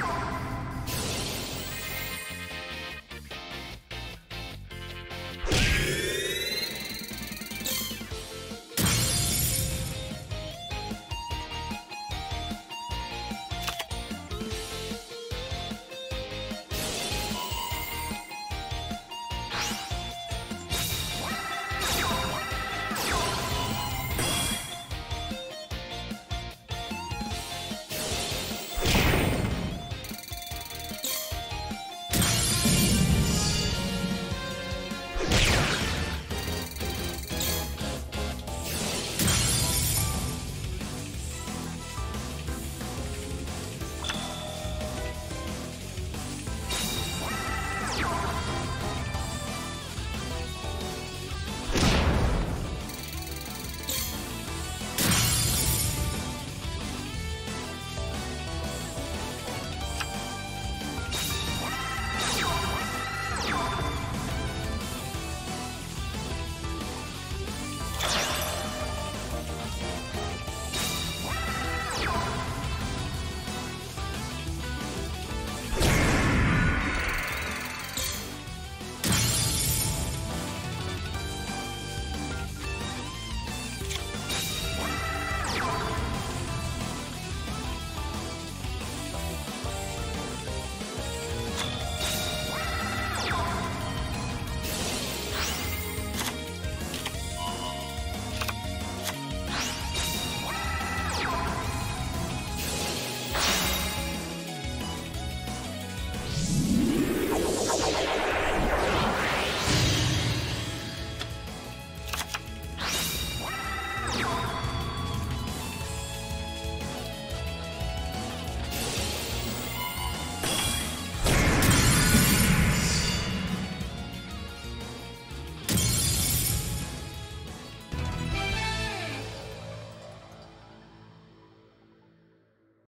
Bye.